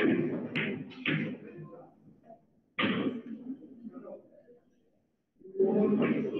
Thank you.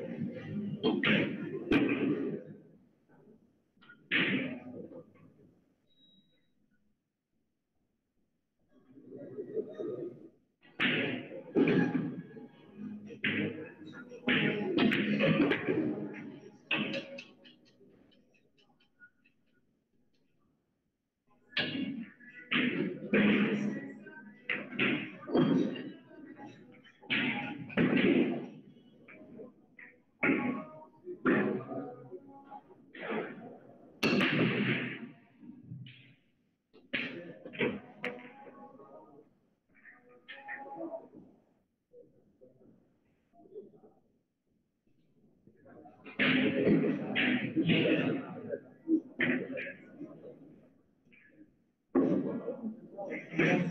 Yeah.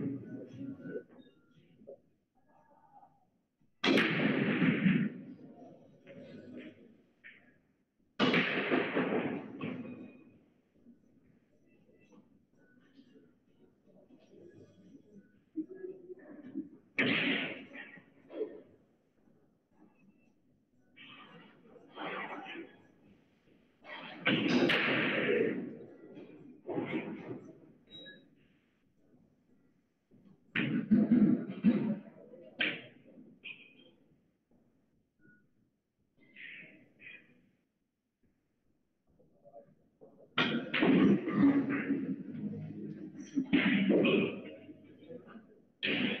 Thank you.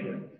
Franklin.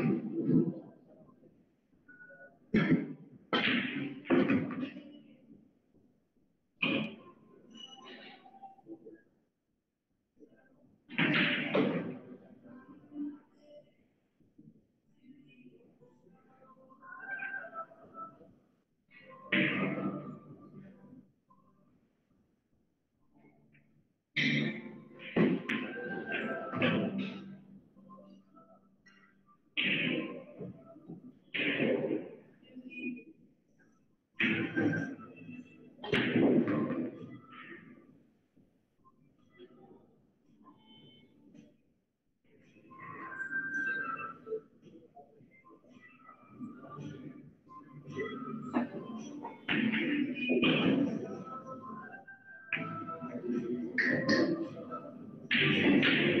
Thank you.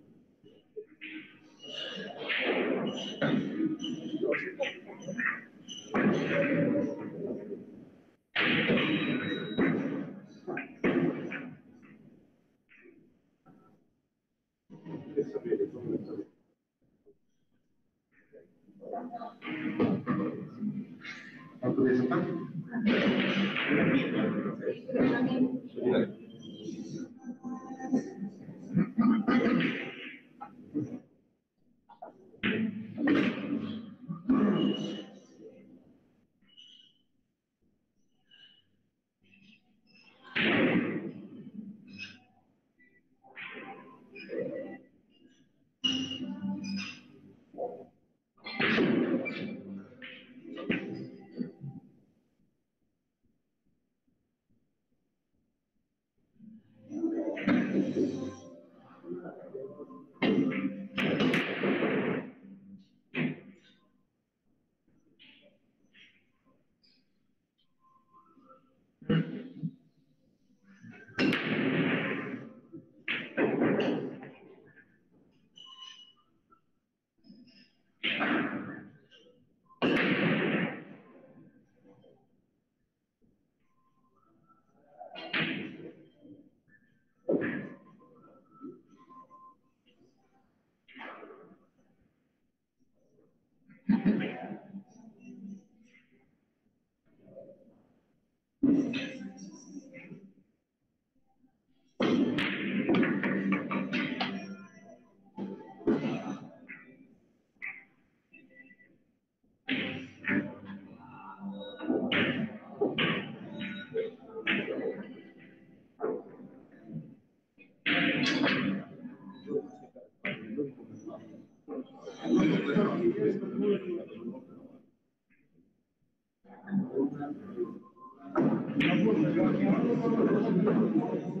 Thank you.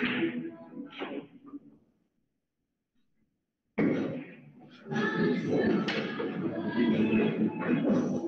Thank you.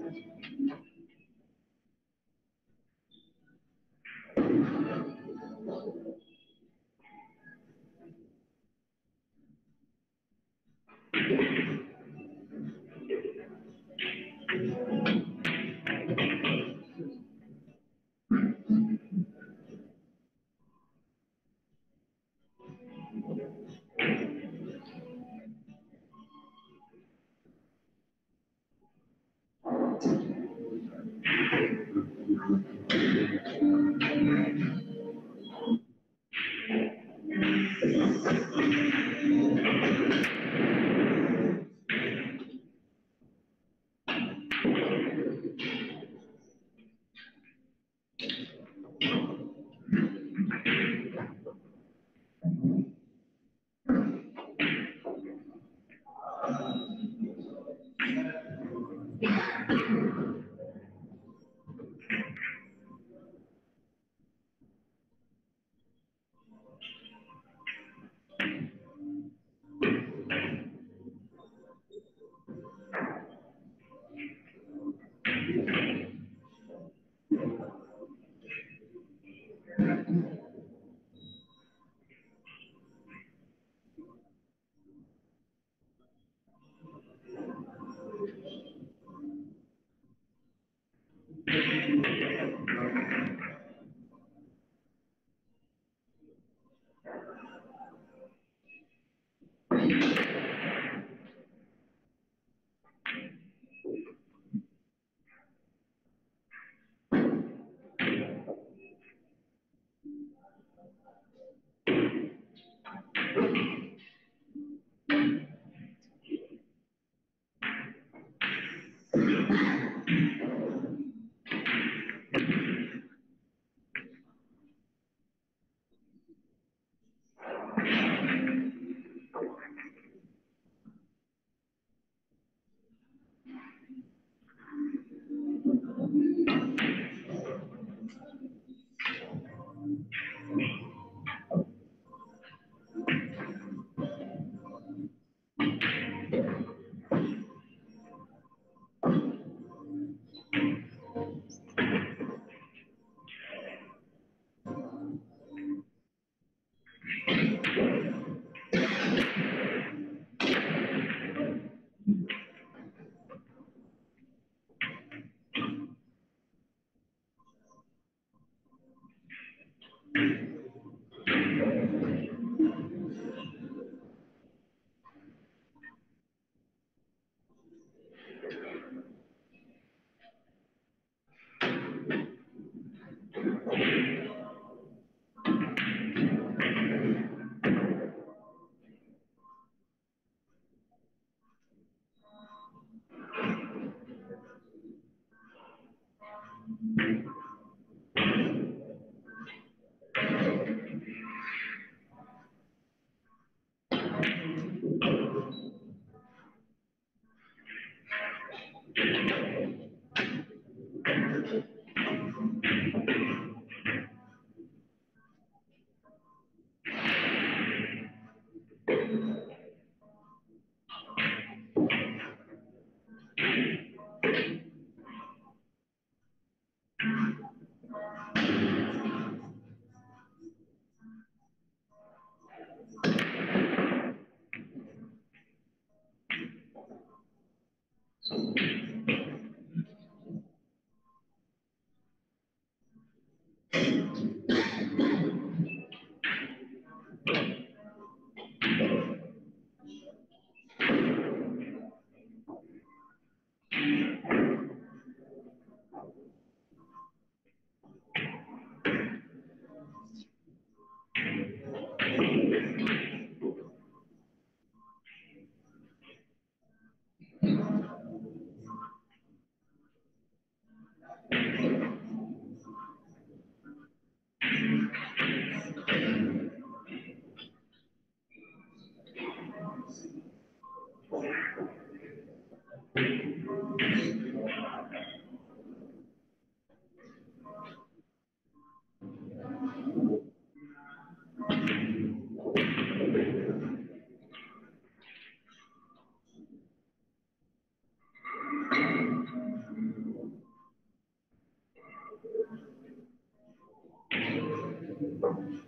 там,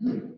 Hmm.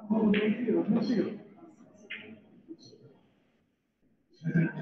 Thank 了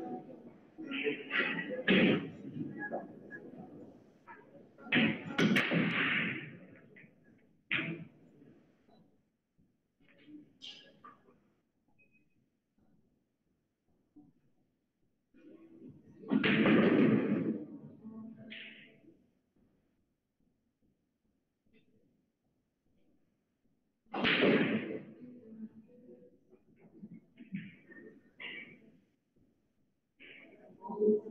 you.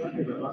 bastante, ¿verdad?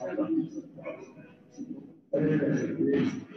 Thank you.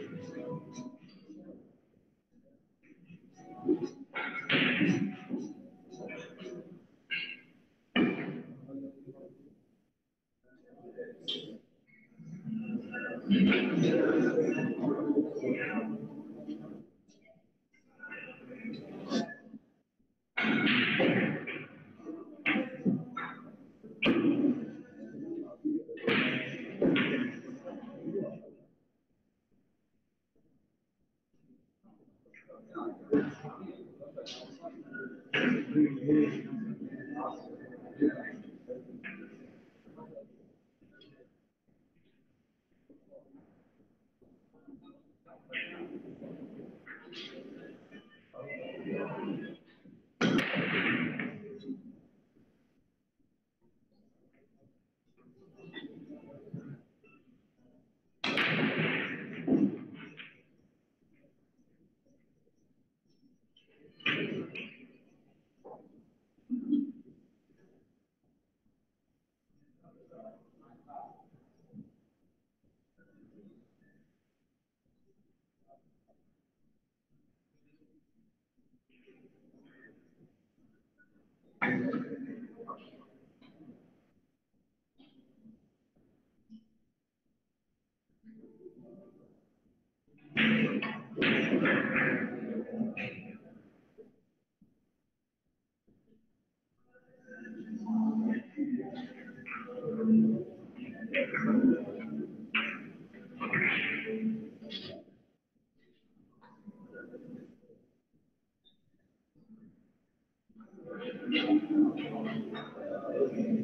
Thank you.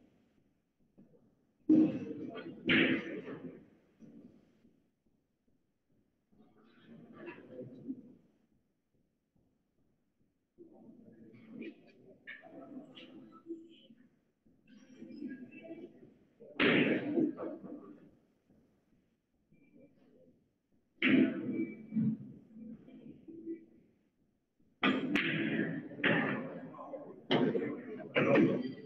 Thank you.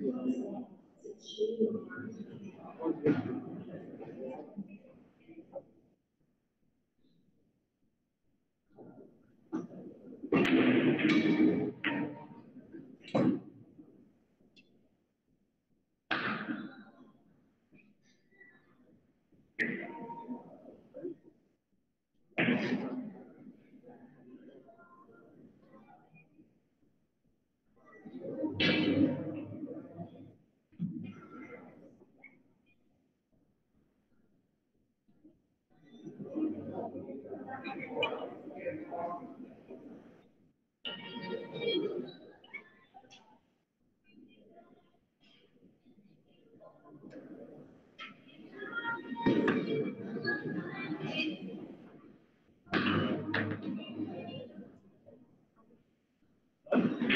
Thank you.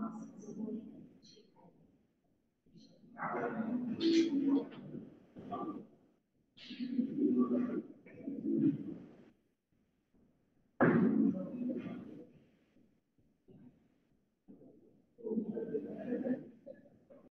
Awesome.